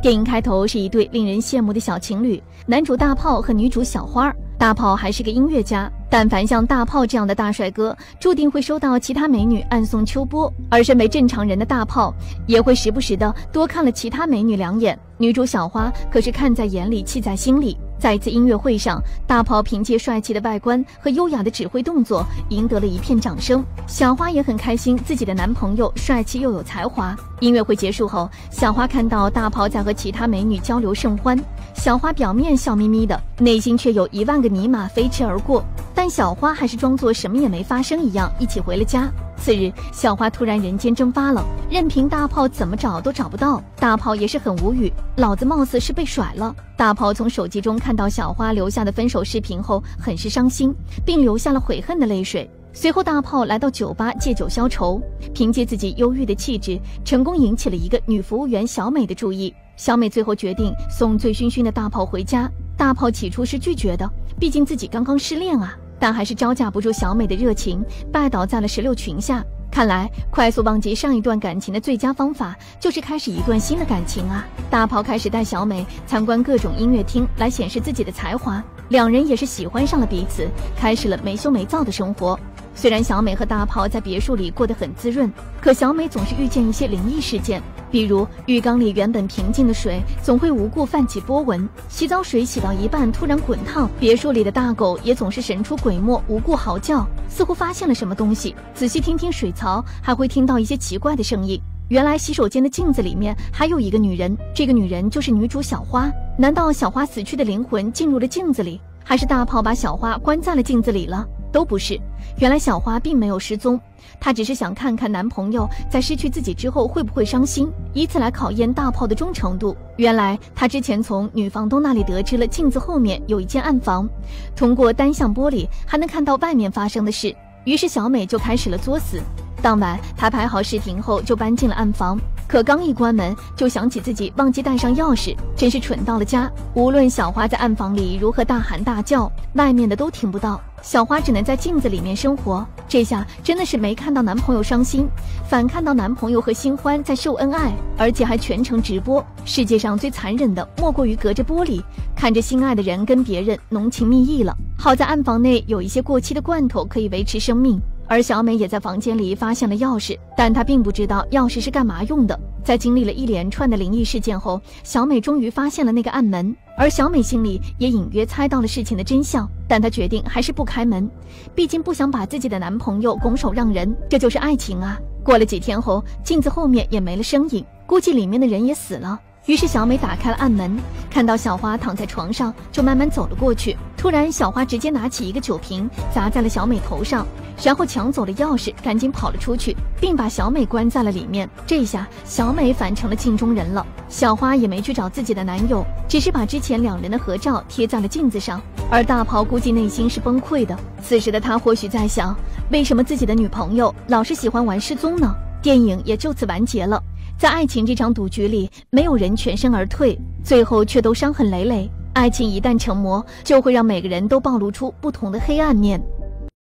电影开头是一对令人羡慕的小情侣，男主大炮和女主小花。大炮还是个音乐家，但凡像大炮这样的大帅哥，注定会收到其他美女暗送秋波；而身为正常人的大炮，也会时不时的多看了其他美女两眼。女主小花可是看在眼里，气在心里。在一次音乐会上，大炮凭借帅气的外观和优雅的指挥动作，赢得了一片掌声。小花也很开心，自己的男朋友帅气又有才华。音乐会结束后，小花看到大炮在和其他美女交流甚欢，小花表面笑眯眯的，内心却有一万个尼玛飞驰而过。但小花还是装作什么也没发生一样，一起回了家。次日，小花突然人间蒸发了，任凭大炮怎么找都找不到。大炮也是很无语，老子貌似是被甩了。大炮从手机中看到小花留下的分手视频后，很是伤心，并流下了悔恨的泪水。随后，大炮来到酒吧借酒消愁，凭借自己忧郁的气质，成功引起了一个女服务员小美的注意。小美最后决定送醉醺醺的大炮回家。大炮起初是拒绝的，毕竟自己刚刚失恋啊。但还是招架不住小美的热情，拜倒在了石榴裙下。看来，快速忘记上一段感情的最佳方法，就是开始一段新的感情啊！大炮开始带小美参观各种音乐厅，来显示自己的才华。两人也是喜欢上了彼此，开始了没羞没躁的生活。虽然小美和大炮在别墅里过得很滋润，可小美总是遇见一些灵异事件，比如浴缸里原本平静的水总会无故泛起波纹，洗澡水洗到一半突然滚烫，别墅里的大狗也总是神出鬼没，无故嚎叫，似乎发现了什么东西。仔细听听水槽，还会听到一些奇怪的声音。原来洗手间的镜子里面还有一个女人，这个女人就是女主小花。难道小花死去的灵魂进入了镜子里，还是大炮把小花关在了镜子里了？都不是，原来小花并没有失踪，她只是想看看男朋友在失去自己之后会不会伤心，以此来考验大炮的忠诚度。原来她之前从女房东那里得知了镜子后面有一间暗房，通过单向玻璃还能看到外面发生的事，于是小美就开始了作死。当晚，她拍好视频后就搬进了暗房。可刚一关门，就想起自己忘记带上钥匙，真是蠢到了家。无论小花在暗房里如何大喊大叫，外面的都听不到。小花只能在镜子里面生活。这下真的是没看到男朋友伤心，反看到男朋友和新欢在秀恩爱，而且还全程直播。世界上最残忍的，莫过于隔着玻璃看着心爱的人跟别人浓情蜜意了。好在暗房内有一些过期的罐头可以维持生命。而小美也在房间里发现了钥匙，但她并不知道钥匙是干嘛用的。在经历了一连串的灵异事件后，小美终于发现了那个暗门，而小美心里也隐约猜到了事情的真相，但她决定还是不开门，毕竟不想把自己的男朋友拱手让人，这就是爱情啊。过了几天后，镜子后面也没了身影，估计里面的人也死了。于是小美打开了暗门，看到小花躺在床上，就慢慢走了过去。突然，小花直接拿起一个酒瓶砸在了小美头上，然后抢走了钥匙，赶紧跑了出去，并把小美关在了里面。这下小美反成了镜中人了。小花也没去找自己的男友，只是把之前两人的合照贴在了镜子上。而大炮估计内心是崩溃的，此时的他或许在想：为什么自己的女朋友老是喜欢玩失踪呢？电影也就此完结了。在爱情这场赌局里，没有人全身而退，最后却都伤痕累累。爱情一旦成魔，就会让每个人都暴露出不同的黑暗面。